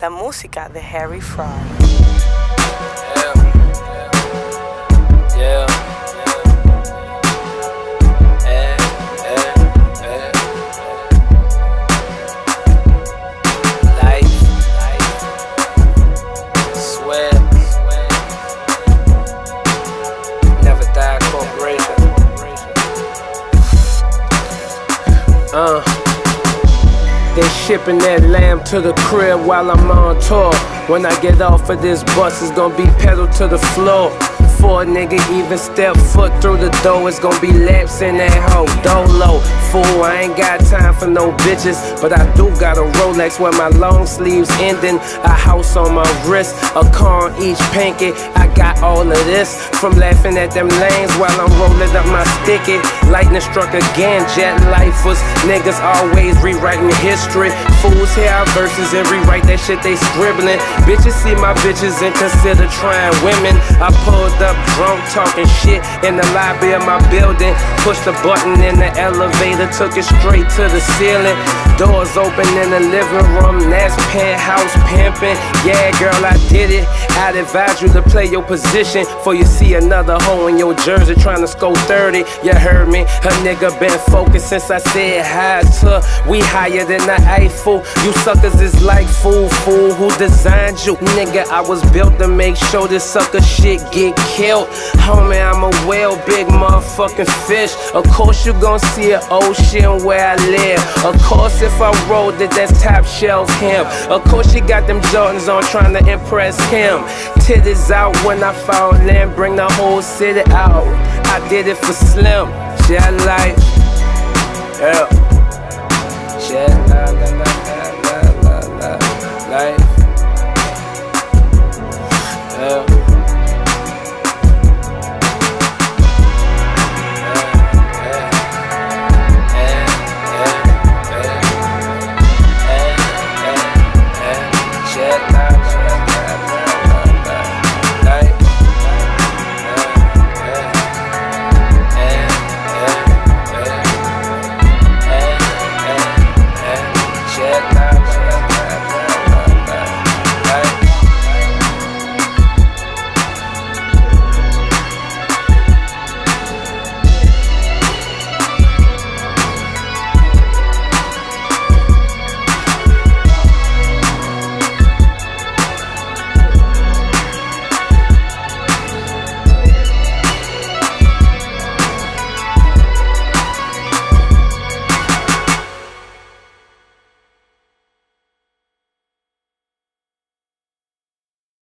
la música de Harry Fraud. They shipping that lamb to the crib while I'm on tour. When I get off of this bus, it's gonna be pedal to the floor. Before a nigga even step foot through the door, it's gonna be laps in that hoe. Dolo, fool, I ain't got time for no bitches. But I do got a Rolex with my long sleeves ending. A house on my wrist, a car on each pinky. I got all of this from laughing at them lanes while I'm rolling up my sticky. Lightning struck again, jet lifers. Niggas always rewriting history. Fools hear our verses and rewrite that shit they scribbling. Bitches see my bitches and consider trying women. I pulled up drunk talking shit in the lobby of my building. Pushed the button in the elevator, took it straight to the ceiling. Doors open in the living room, that's penthouse pimping. Yeah, girl, I did it. I'd advise you to play your position for you see another hoe in your jersey trying to score 30. You heard me, a nigga been focused since I said hi to. We higher than the Eiffel. You suckers is like fool, fool. Who designed you? Nigga, I was built to make sure this sucker shit get killed. Homie, I'm a whale, big motherfucking fish. Of course, you gon' see an ocean where I live. Of course, if I rolled it, that's top shelf him. Of course, she got them Jordans on trying to impress him. Titties out when I fall in, bring the whole city out. I did it for Slim, jet life. Yeah.